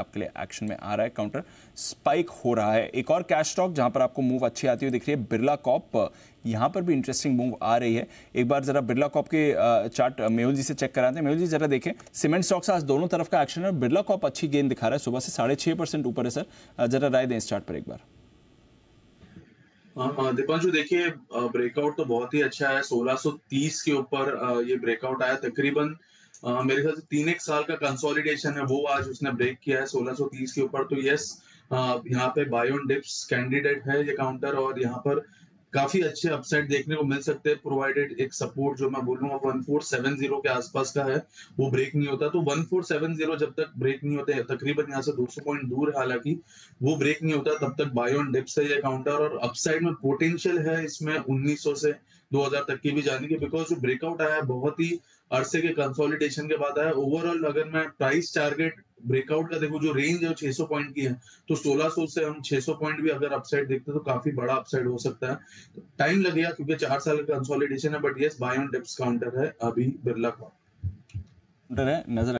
आपके लिए एक्शन में आ रहा है काउंटर स्पाइक हो रहा है। एक और कैश स्टॉक जहाँ पर आपको मूव अच्छी आती हुई दिख रही है बिरला कॉप यहाँ पर भी इंटरेस्टिंग मूव आ रही है। एक बार जरा बिरला कॉप के चार्ट मेहुल जी से चेक कराते हैं। मेहुल जी जरा देखें। सीमेंट स्टॉक्स आज दोनों तरफ़ का एक्शन है बिरला कॉप अच्छी गेंद दिखा रहा है। सुबह से साढ़े परसेंट ऊपर है सर जरा राय दें इस चार्ट पर एक बार। हाँ, हाँ, दीपांशु देखिए ब्रेकआउट तो बहुत ही अच्छा है। 1630 के ऊपर ये ब्रेकआउट आया तकरीबन। मेरे ख्याल से तीन एक साल का कंसोलिडेशन है, वो आज उसने ब्रेक किया है 1630 के ऊपर। तो यस यहाँ पे बायोन डिप्स कैंडिडेट है ये काउंटर और यहाँ पर काफ़ी अच्छे अपसाइड देखने को मिल सकते हैं प्रोवाइडेड एक सपोर्ट जो मैं बोलूँगा वन फोर सेवन ज़ीरो के आसपास का है, वो ब्रेक नहीं होता। तो वन फोर सेवन ज़ीरो जब तक ब्रेक नहीं होते, तकरीबन यहाँ से दो सौ पॉइंट दूर है हालाँकि, वो ब्रेक नहीं होता, तब तक बाय ऑन डिप्स है ये काउंटर और अपसाइड में पोटेंशियल है इसमें उन्नीस सौ से 2000 तक की भी जाने की बिकॉज़ जो ब्रेकआउट आया है बहुत ही अरसे के कंसोलिडेशन के बाद आया। ओवरऑल अगर मैं प्राइस टारगेट ब्रेकआउट का देखो, जो रेंज है 600 पॉइंट की है। तो 1600 से हम 600 पॉइंट भी अगर अपसाइड देखते तो काफ़ी बड़ा अपसाइड हो सकता है। तो टाइम लगेगा क्योंकि चार साल का कंसोलिडेशन है but yes buy on dips counter है, अभी बिरला का। नज़र